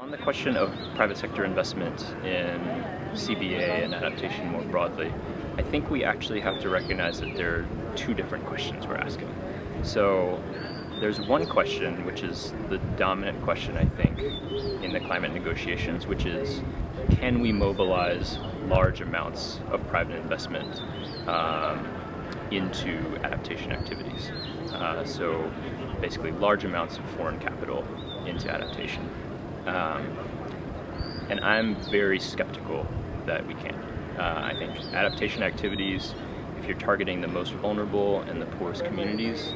On the question of private sector investment in CBA and adaptation more broadly, I think we actually have to recognize that there are two different questions we're asking. So there's one question, which is the dominant question, I think, in the climate negotiations, which is can we mobilize large amounts of private investment um, into adaptation activities? Uh, so basically large amounts of foreign capital into adaptation. Um, and I'm very skeptical that we can. Uh, I think adaptation activities, if you're targeting the most vulnerable and the poorest communities,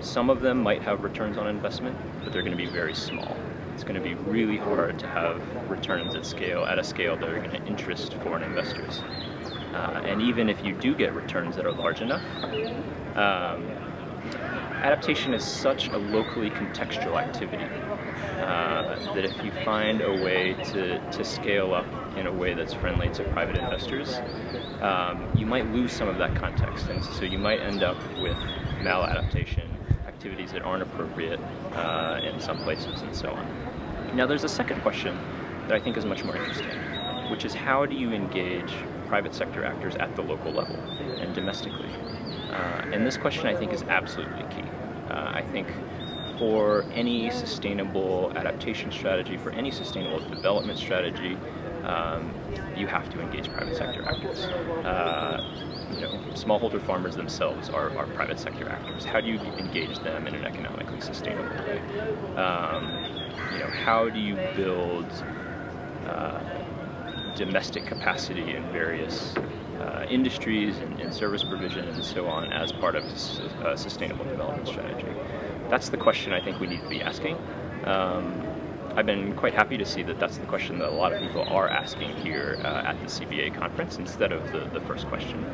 some of them might have returns on investment, but they're going to be very small. It's going to be really hard to have returns at scale, at a scale that are going to interest foreign investors. Uh, and even if you do get returns that are large enough, um, adaptation is such a locally contextual activity uh, that if you find a way to, to scale up in a way that's friendly to private investors, um, you might lose some of that context. And so you might end up with maladaptation, activities that aren't appropriate uh, in some places, and so on. Now, there's a second question that I think is much more interesting, which is how do you engage private sector actors at the local level and domestically? Uh, and this question, I think, is absolutely key. Uh, I think for any sustainable adaptation strategy, for any sustainable development strategy, um, you have to engage private sector actors. Uh, you know, smallholder farmers themselves are, are, private sector actors. How do you engage them in an economically sustainable way? Um, you know, how do you build uh, domestic capacity in various uh, industries and, and, service provision and so on as part of a sustainable development strategy? That's the question I think we need to be asking. Um, I've been quite happy to see that that's the question that a lot of people are asking here uh, at the CBA conference instead of the, the first question.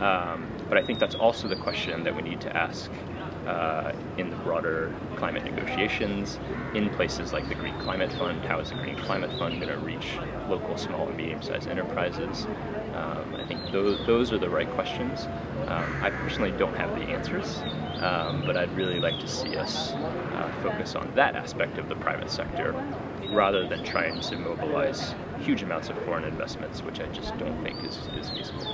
Um, but I think that's also the question that we need to ask uh, in the broader climate negotiations, in places like the Green Climate Fund. How is the Green Climate Fund going to reach local small and medium-sized enterprises? Um, I think those, those are the right questions. Um, I personally don't have the answers, um, but I'd really like to see us uh, focus on that aspect of the private sector rather than trying to mobilize huge amounts of foreign investments, which I just don't think is, is feasible.